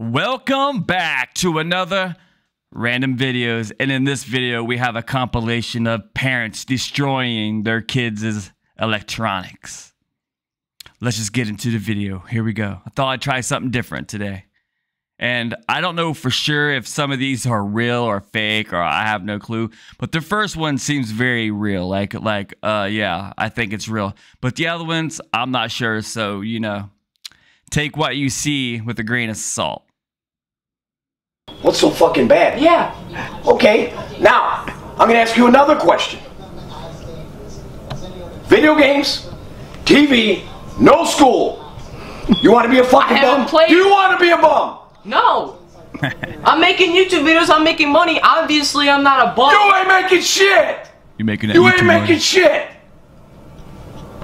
Welcome back to another random videos. And in this video, we have a compilation of parents destroying their kids' electronics. Let's just get into the video. Here we go. I thought I'd try something different today. And I don't know for sure if some of these are real or fake or I have no clue. But the first one seems very real. Like like uh yeah, I think it's real. But the other ones, I'm not sure. So, you know, take what you see with a grain of salt. What's so fucking bad? Yeah. Okay, now, I'm gonna ask you another question. Video games, TV, no school. You wanna be a fucking bum? played- Do you wanna be a bum? No. I'm making YouTube videos. I'm making money. Obviously, I'm not a bum. You ain't making shit! You making that You ain't YouTube making money. shit!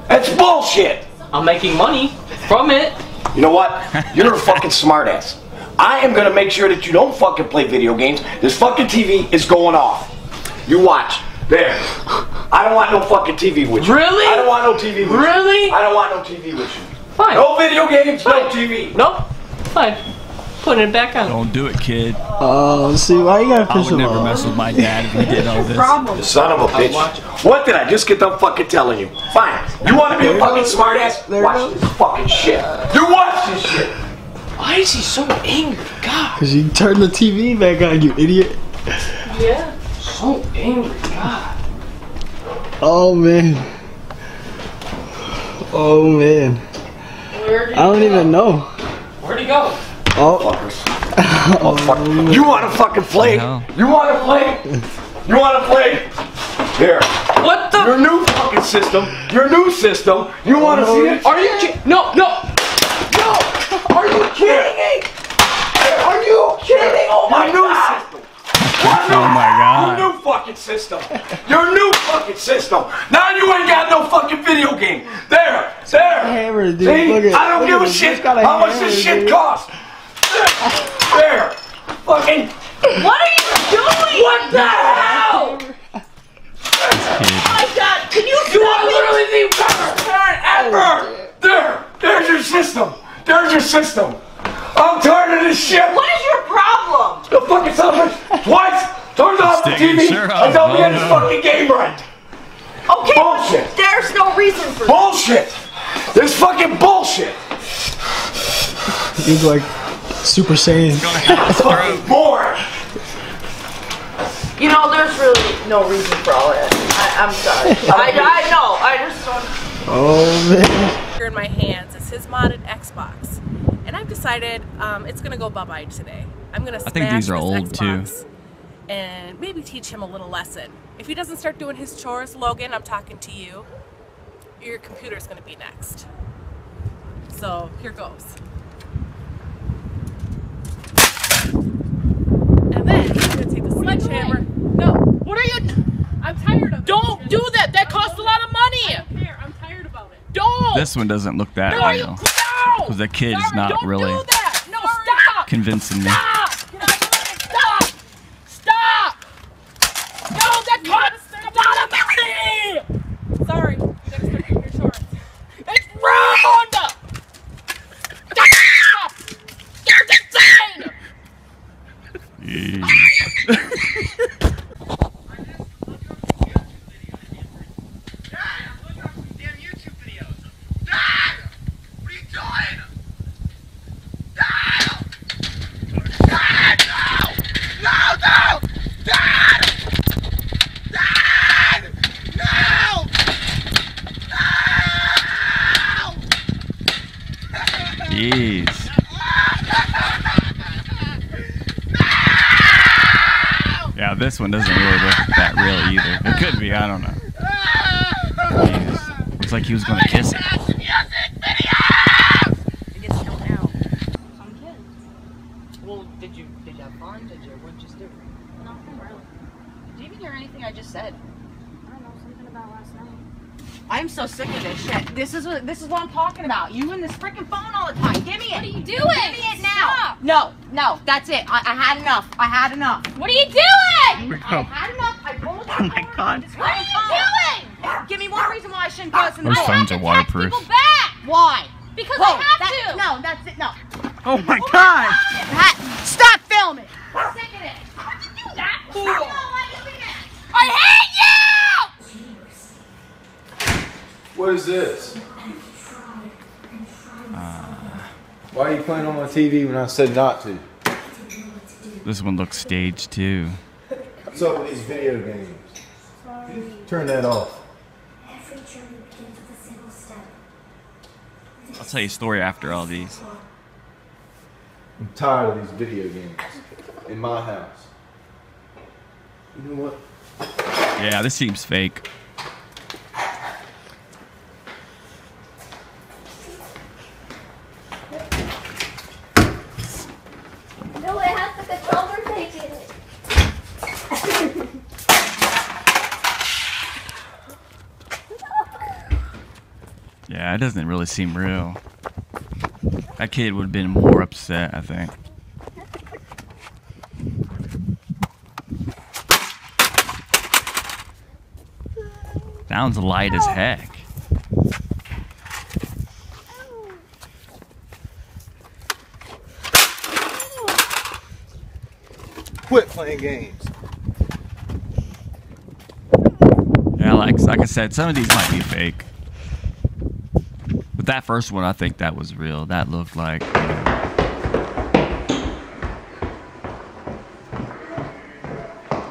That's bullshit! I'm making money from it. You know what? You're a fucking smartass. I am gonna make sure that you don't fucking play video games. This fucking TV is going off. You watch. There. I don't want no fucking TV with you. Really? I don't want no TV with you. Really? I don't want no TV with you. Fine. No video games, no Fine. TV. Nope. Fine. Putting it back on. Don't do it, kid. Oh, see, why you gotta I piss would him never off? mess with my dad if he did all this. You son of a bitch. What did I just get done fucking telling you? Fine. You want to be a fucking smartass? Watch goes- this fucking shit. You watch this shit. Why is he so angry? God. Cause you turned the TV back on, you idiot. Yeah. So angry. God. Oh man. Oh man. Where'd he I don't go? even know. Where'd he go? Oh, Oh, fuck. You want to fucking play? You want to play? You want to play? Here. What the? Your new fucking system. Your new system. You want to oh, see it? Are you? ki- No, no. No. Are you kidding me? Are you kidding? Oh my new system. Oh my god. Your new fucking system. Your new fucking system. Now you ain't got no fucking video game. There. There. hammer, dude. See? Look at, I don't give a shit It's a how much this shit dude. costs. There. Fucking. What are you doing? What the hell? Oh my god, can you You are stop it? literally the best parent ever! Oh, there! There's your system! There's your system! I'm tired of this shit! What is your problem? The fucking son Twice! Turns off the TV sure and don't up, get oh his fucking game right! Okay, Bullshit. there's no reason for that. Bullshit! This fucking bullshit! He's like Super Saiyan. Fucking more! You know, there's really no reason for all that. I, I'm sorry. I, I know. I just don't. Oh man. in my hands is his modded Xbox, and I've decided um, it's gonna go bye bye today. I'm gonna. I think smash these are this old, too. Xbox And maybe teach him a little lesson. If he doesn't start doing his chores, Logan, I'm talking to you. Your computer's gonna be next. So here goes. And then I'm gonna take the sledgehammer. No. What are you? I'm tired of it. Don't do that. That costs a lot of money. I don't care. I'm tired about it. Don't. This one doesn't look that no, real. no. Because the kid is not really do that. No, stop. convincing me. Stop. Stop. Stop. No, that costs a lot of money. Sorry. You gotta start doing your chores. It's rude. Stop. You're insane. Jeez. Yeah, this one doesn't really look that real either. It could be, I don't know. Jeez. Looks like he was gonna kiss it. I guess you don't now. Some kids. Well, did you did you have fun? Did you what just do? Nothing really. Did you even hear anything I just said? I don't know. Something about last night. I'm so sick of this shit. This is what this is what I'm talking about. You and this freaking phone all the time. Give me it. What are you doing? Give me it now. No, no, that's it. I, I had enough. I had enough. What are you doing? I had enough. I pulled Oh my god. What are you doing? Give me one reason why I shouldn't go to Those phones are waterproof. People back Why? because Whoa, I have that- to. No, that's it. No. Oh my oh god! Pat, stop filming! I'm sick of it. Why'd you do that? I don't know why you did that. I hate you! What is this? Uh, Why are you playing on my TV when I said not to? This one looks staged too. What's up with these video games? Turn that off. I'll tell you a story after all these. I'm tired of these video games in my house. You know what? Yeah, this seems fake. No, it has the controller taking it. Yeah, it doesn't really seem real. That kid would have been more upset, I think. Sounds light as heck. Quit playing games. Yeah, like like I said, some of these might be fake. But that first one, I think that was real. That looked like. you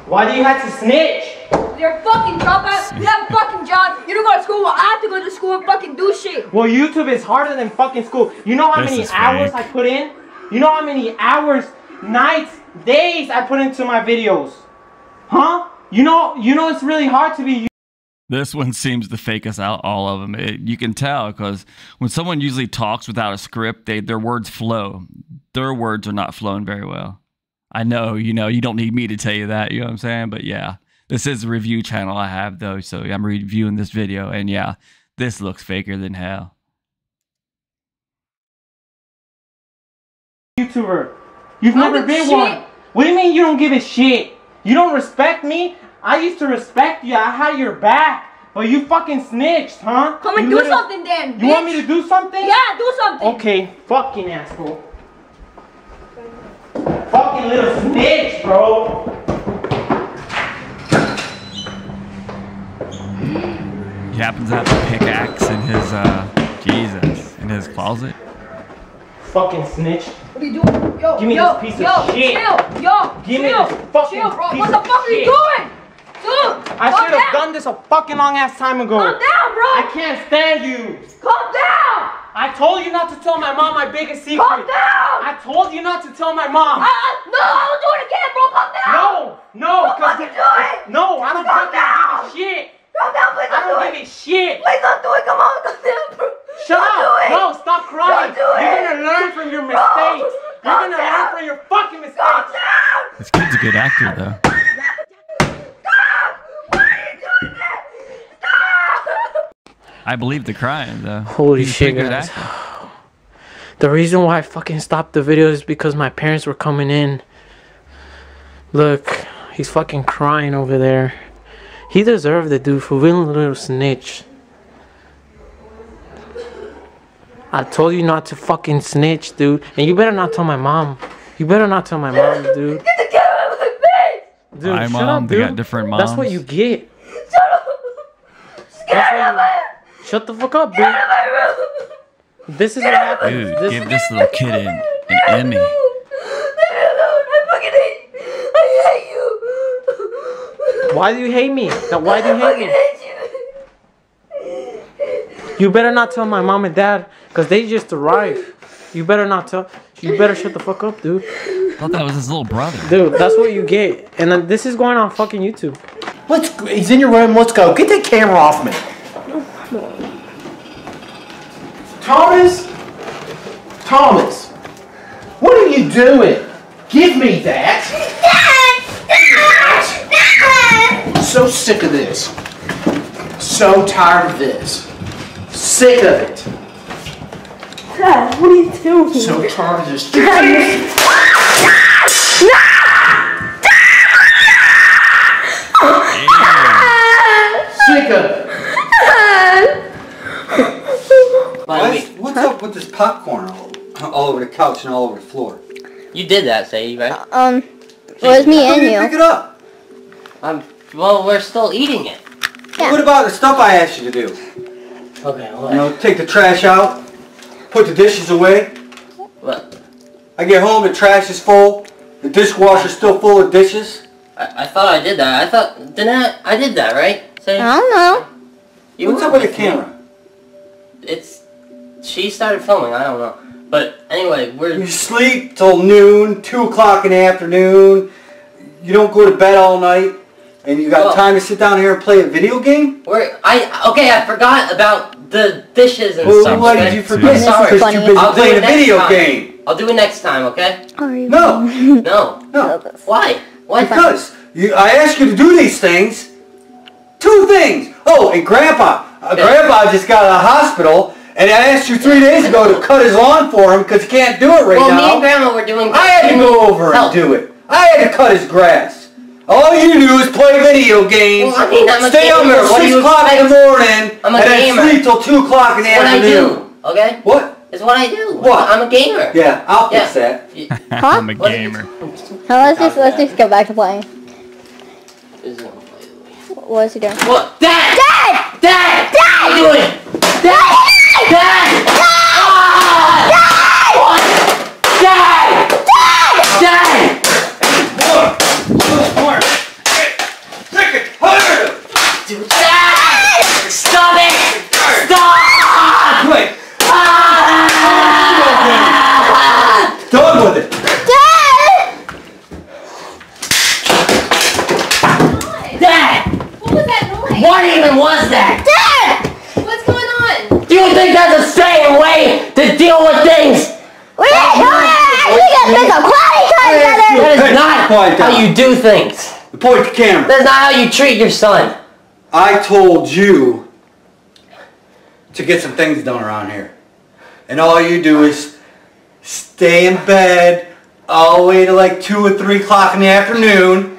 Why do you have to snitch? You're a fucking dropout. You have a fucking job. You don't go to school. Well, I have to go to school and fucking do shit. Well, YouTube is harder than fucking school. You know how This many hours fake. I put in? You know how many hours, nights, days I put into my videos? Huh? You know, you know it's really hard to be This one seems to fake us out all of them. It, you can tell because when someone usually talks without a script, they their words flow. Their words are not flowing very well. I know, you know, you don't need me to tell you that. You know what I'm saying? But yeah, this is a review channel I have though, so I'm reviewing this video, and yeah, this looks faker than hell. YouTuber. You've I never been give a one. What do you mean you don't give a shit? You don't respect me? I used to respect you. I had your back. But you fucking snitched, huh? Come and You do little- something then, You want me to do something? Yeah, do something. Okay, fucking asshole. Fucking little snitch, bro. He happens to have a pickaxe in his uh, Jesus in his closet. Fucking snitch. What are you doing? Yo, Give me yo, this piece of yo, shit. Chill, yo, Give me this fucking chill, bro. piece What the fuck are you shit. doing? Dude, I should have done this a fucking long ass time ago. Calm down, bro. I can't stand you. Calm down. I told you not to tell my mom my biggest secret. Calm down. I told you not to tell my mom. Uh, uh, no, I'll do it again, bro. Calm down. No, no, Don't fucking do it. no, I don't Calm fucking down. give a shit. Calm down, please don't don't do give it. a shit. Please don't do it. Come on, calm down, bro. Shut don't up. Do it. No, stop crying. Don't do You're gonna learn from your Bro, mistakes. You're gonna down. learn from your fucking mistakes. Calm down. This kid's a good actor though. Stop. Why are you doing that? Stop. I believe the crying though. Holy He's shit, pretty guys. The reason why I fucking stopped the video is because my parents were coming in. Look, he's fucking crying over there. He deserved it, dude, for being a little snitch. I told you not to fucking snitch, dude. And you better not tell my mom. You better not tell my mom, dude. Get the camera out of my face. Dude, My shut mom, up, they got different moms. That's what you get. Shut up. Just get out of what my you... Shut the fuck up, Get out dude. of my room. This is what happens. Dude, This- give this little kid an, an Emmy. Leave me alone. I fucking hate. I hate you. Why do you hate me? Now, why do you hate me? you. You better not tell my mom and dad, cause they just arrived. You better not tell. You better shut the fuck up, dude. I thought that was his little brother. Dude, that's what you get. And then this is going on fucking YouTube. Let's. He's in your room. Let's go. Get that camera off me. Thomas. Thomas. What are you doing? Give me that. I'm so sick of this. So tired of this. Sick of it. Dad, what are you doing? So tired of this. Sick of it. What's, what's up with this popcorn, all over the couch and all over the floor. You did that, Sadie, right? Um, it was me How and do you pick it up? Um, well, we're still eating it. Yeah. What about the stuff I asked you to do? Okay, well, You know, take the trash out, put the dishes away. What? I get home, the trash is full, the dishwasher's still full of dishes. I, I thought I did that. I thought, didn't I? I did that, right? Sadie? I don't know. You What's were up with the camera? It's, she started filming, I don't know. But anyway, we're, You sleep till noon, 2 o'clock in the afternoon. You don't go to bed all night. And you got Well- time to sit down here and play a video game? we're, I, okay, I forgot about the dishes and Well, stuff. why okay? did you I'm forget? sorry. Because you're busy I'll do playing a video time. game. I'll do it next time, okay? No, No. no. Why? Why? Because you, I asked you to do these things. Two things. Oh, and Grandpa. Uh, Grandpa just got out of the hospital, and I asked you three days ago to cut his lawn for him because he can't do it right well, now. Well, me and Grandma were doing. I had to go over Help. and do it. I had to cut his grass. All you do is play video games, Well, I mean, I'm a stay up gamer. till What do 6 you o'clock in the morning, I'm a and gamer. then sleep till 2 o'clock in the It's what I afternoon. do, okay? What? It's what I do. What? I'm a gamer. Yeah, I'll fix Yeah. that. Huh? I'm a What- gamer. Now let's just let's just go back to playing. What is he doing? What? Dad! Dad! Dad! Dad! What are you doing? Dad! Dad! Ah! Dad! Dad! Dude, Dad! Stop it! Stop! Ah! Done with it. Dad! What was that noise? What even was that? Dad! What's going on? Do you think that's a sane way to deal with things? We got we got spend some quality time together. That is How you do things. Point the camera. That's not how you treat your son. I told you to get some things done around here. And all you do is stay in bed all the way to like 2 or 3 o'clock in the afternoon.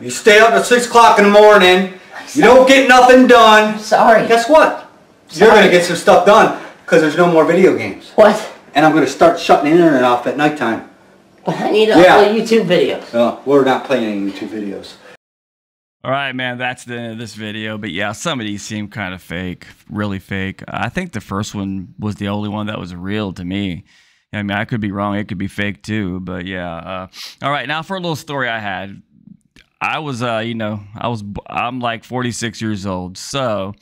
You stay up at 6 o'clock in the morning. You don't get nothing done. Sorry. Guess what? Sorry. You're going to get some stuff done because there's no more video games. What? And I'm going to start shutting the internet off at nighttime. But I need to Yeah. upload YouTube videos. No, we're not playing any YouTube videos. All right, man, that's the end of this video. But yeah, some of these seem kind of fake, really fake. I think the first one was the only one that was real to me. I mean, I could be wrong; it could be fake too. But yeah. Uh, all right, now for a little story I had. I was, uh, you know, I was, I'm like 46 years old. So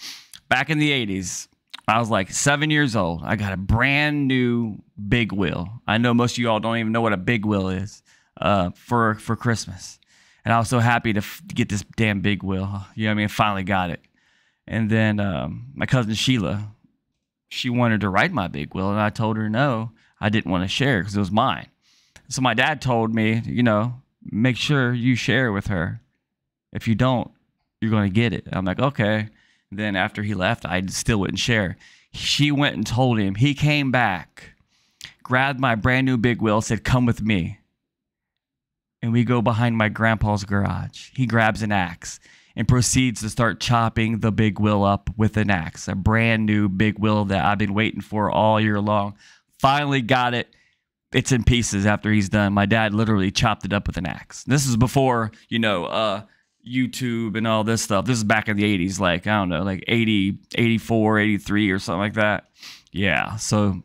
back in the 80s, I was like seven years old. I got a brand new big wheel. I know most of you all don't even know what a big wheel is uh, for for Christmas. And I was so happy to f- get this damn big wheel. You know what I mean? I finally got it. And then um, my cousin Sheila, she wanted to ride my big wheel, and I told her no, I didn't want to share because it was mine. So my dad told me, you know, make sure you share with her. If you don't, you're going to get it. I'm like, okay. Then after he left, I still wouldn't share. She went and told him. He came back, grabbed my brand new big wheel, said, come with me and we go behind my grandpa's garage. He grabs an axe and proceeds to start chopping the big wheel up with an axe. A brand new big wheel that I've been waiting for all year long. Finally got it. It's in pieces after he's done. My dad literally chopped it up with an axe. This is before, you know, uh, YouTube and all this stuff. This is back in the 80s, like, I don't know, like 80, 84, 83 or something like that. Yeah. So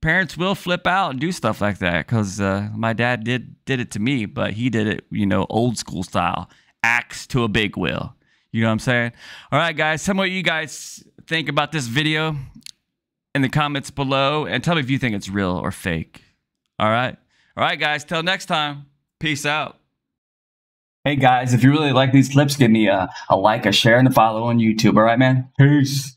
parents will flip out and do stuff like that because uh, my dad did did it to me, but he did it, you know, old school style, axe to a big wheel. You know what I'm saying? All right, guys, tell me what you guys think about this video in the comments below, and tell me if you think it's real or fake. All right, all right, guys. Till next time. Peace out. Hey guys, if you really like these clips, give me a, a like, a share, and a follow on YouTube. All right, man. Peace.